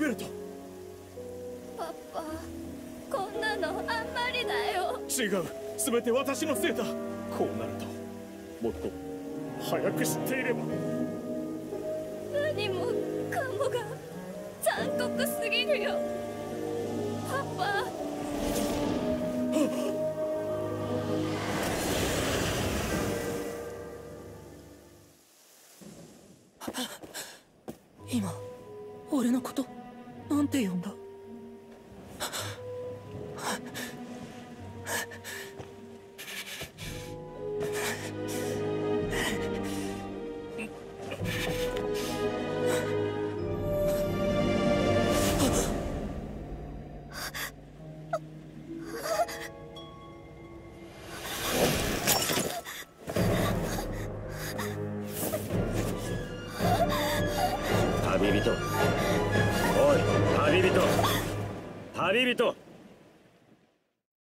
ベルトパパこんなのあんまりだよ。違う。全て私のせいだ。こうなるともっと早く知っていれば。何もかもが残酷すぎるよ。パパ。今俺のことなんて呼んだ？旅人。おい旅人。旅人。